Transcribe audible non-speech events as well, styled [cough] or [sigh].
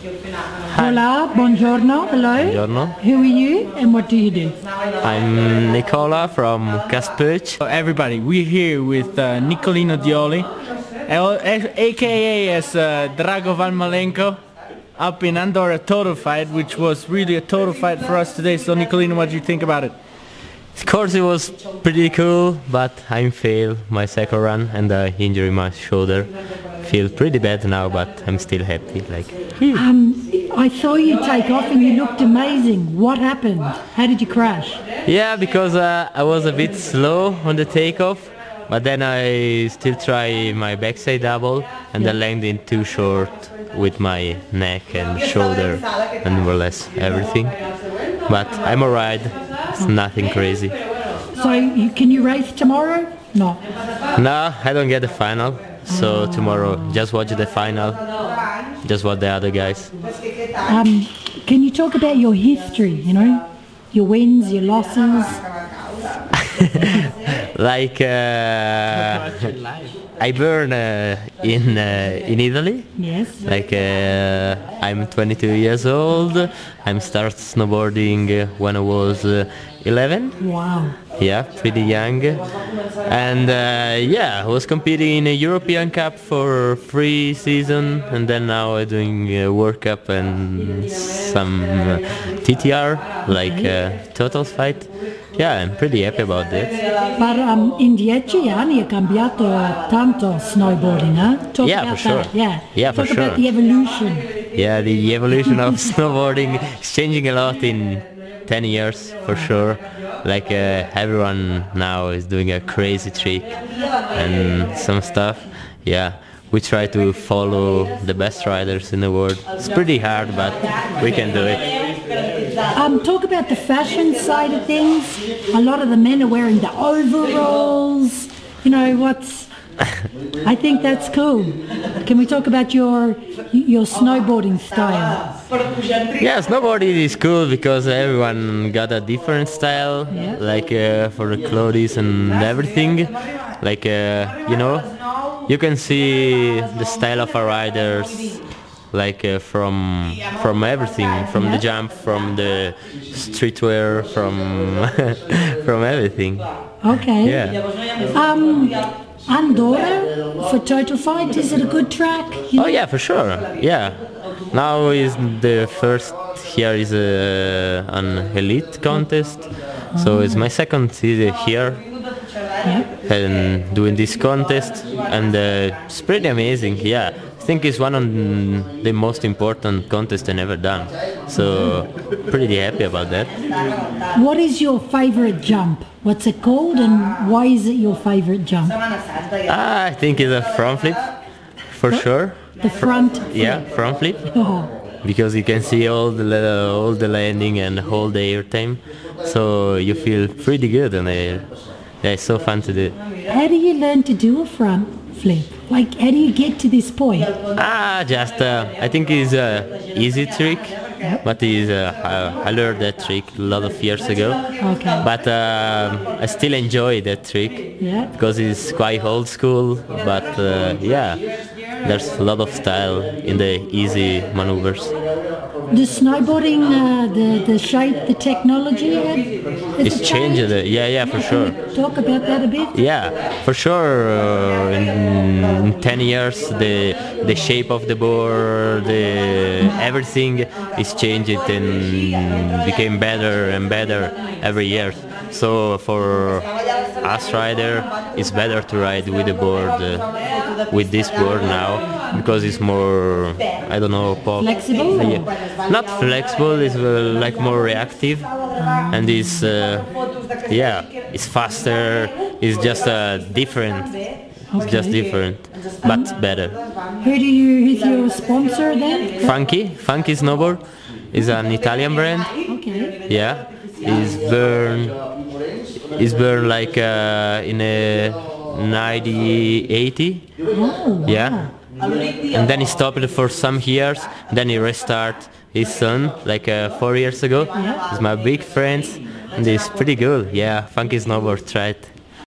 Hola, buongiorno, hello. Buongiorno. Who are you and what do you do? I'm Nicola from Kasperch. Everybody, we're here with uh, Nicolino Dioli, aka as uh, Drago Valmalenko, up in Andorra Total Fight, which was really a total fight for us today. So Nicolino, what do you think about it? Of course it was pretty cool, but I'm failed my second run and I injured my shoulder. Feel pretty bad now, but I'm still happy. Like, Um, I saw you take off and you looked amazing. What happened? How did you crash? yeah, because uh, I was a bit slow on the takeoff, but then I still try my backside double and I landed too short with my neck and shoulder and more or less everything. But I'm alright. It's nothing crazy. So you, can you race tomorrow? No. No, I don't get the final. So tomorrow, just watch the final. Just watch the other guys. Um, can you talk about your history, you know? Your wins, your losses? [laughs] Like uh, I burn uh, in uh, in Italy. Yes. Like uh, I'm 22 years old. I'm start snowboarding when I was uh, 11. Wow. Yeah, pretty young. And uh, yeah, I was competing in a European Cup for three season, and then now I'm doing a World Cup and some uh, TTR, like uh, Total Fight. Yeah, I'm pretty happy about this. But um, in dieci anni ha cambiato tanto snowboarding, huh? Talk Yeah, for sure. that. Yeah. Yeah, for Talk about the evolution. Yeah, the evolution of [laughs] snowboarding is changing a lot in 10 years for sure. Like uh, everyone now is doing a crazy trick and some stuff. Yeah, we try to follow the best riders in the world. It's pretty hard, but we can do it. Um, talk about the fashion side of things. A lot of the men are wearing the overalls. You know what's? I think that's cool. Can we talk about your your snowboarding style? Yeah, snowboarding is cool because everyone got a different style, Yeah. like uh, for the clothes and everything. Like uh, you know, you can see the style of our riders, like uh, from from everything, from the jump, from the streetwear, from [laughs] from everything. Okay. Yeah. Um, Andorra for Total Fight. Is it a good track? You Oh yeah, for sure. Yeah. Now is the first here is uh, an elite contest, so it's my second season here Yep. and doing this contest, and uh, it's pretty amazing. Yeah, think it's one of the most important contests I've ever done. So pretty happy about that. What is your favorite jump? What's it called, and why is it your favorite jump? Ah, I think it's a front flip for sure. The front. Flip. Yeah, front flip. Oh, because you can see all the all the landing and all the air time, so you feel pretty good on the air. Yeah, it's so fun to do. how do you learn to do a front flip? Like, how do you get to this point? Ah, just uh, I think it's a easy trick, but is uh, I, learned that trick a lot of years ago. Okay. But um I still enjoy that trick Yeah. because it's quite old school. But uh, yeah, there's a lot of style in the easy maneuvers. The snowboarding, uh, the the shape, the technology, uh, It's it changed. uh, Yeah, yeah, for sure. Talk about that a bit. Yeah, for sure. Uh, in 10 years, the the shape of the board, the everything is changed and became better and better every year. So for us rider, it's better to ride with the board, uh, with this board now, because it's more, I don't know, pop. Flexible? Yeah. Not flexible, it's uh, like more reactive, and it's uh, yeah, it's faster. It's just uh, different. It's just different, but better. Who do you? Who's your sponsor then? Funky, Funky Snowboard is an Italian brand. Okay. Yeah, is born is born like uh, in a 90 80. Oh, Yeah, and then he stopped for some years. Then he restart his son like uh, four years ago. Yeah. He's my big friend, and he's pretty good. Yeah, Funky Snowboard tried.